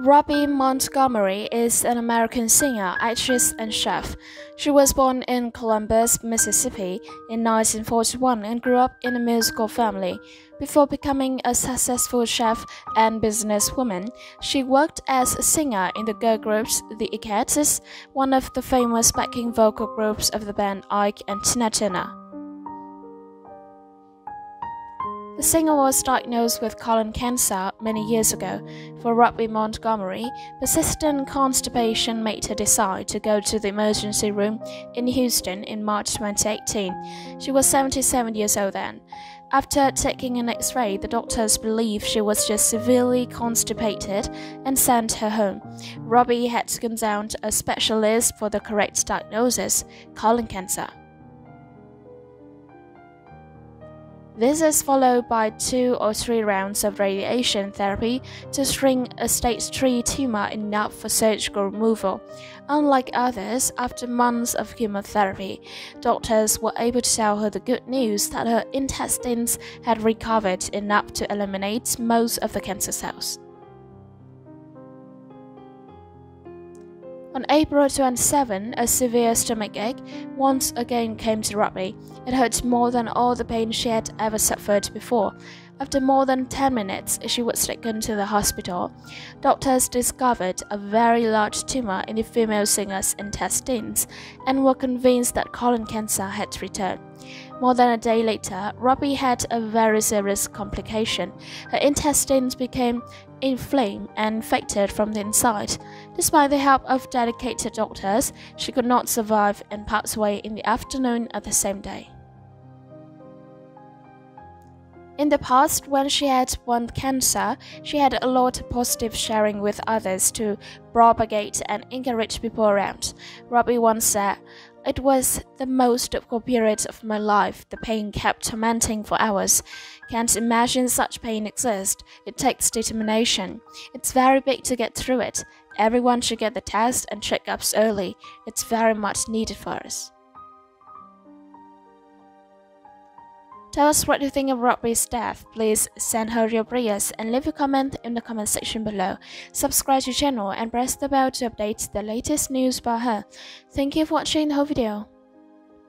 Robbie Montgomery is an American singer, actress, and chef. She was born in Columbus, Mississippi in 1941 and grew up in a musical family. Before becoming a successful chef and businesswoman, she worked as a singer in the girl groups The Ikettes, one of the famous backing vocal groups of the band Ike and Tina Turner. The singer was diagnosed with colon cancer many years ago. For Robbie Montgomery, persistent constipation made her decide to go to the emergency room in Houston in March 2018. She was 77 years old then. After taking an x ray, the doctors believed she was just severely constipated and sent her home. Robbie had to consult a specialist for the correct diagnosis colon cancer. This is followed by two or three rounds of radiation therapy to shrink a stage 3 tumor enough for surgical removal. Unlike others, after months of chemotherapy, doctors were able to tell her the good news that her intestines had recovered enough to eliminate most of the cancer cells. On April 27, a severe stomach ache once again came to Robbie. It hurt more than all the pain she had ever suffered before. After more than 10 minutes, she was taken to the hospital. Doctors discovered a very large tumor in the female singer's intestines and were convinced that colon cancer had returned. More than a day later, Robbie had a very serious complication. Her intestines became inflamed and infected from the inside. Despite the help of dedicated doctors, she could not survive and passed away in the afternoon of the same day. In the past, when she had won cancer, she had a lot of positive sharing with others to propagate and encourage people around. Robbie once said, It was the most difficult period of my life. The pain kept tormenting for hours. Can't imagine such pain exists. It takes determination. It's very big to get through it. Everyone should get the test and checkups early. It's very much needed for us. Tell us what you think of Robbie's death. Please send her your prayers and leave a comment in the comment section below. Subscribe to channel and press the bell to update the latest news about her. Thank you for watching the whole video.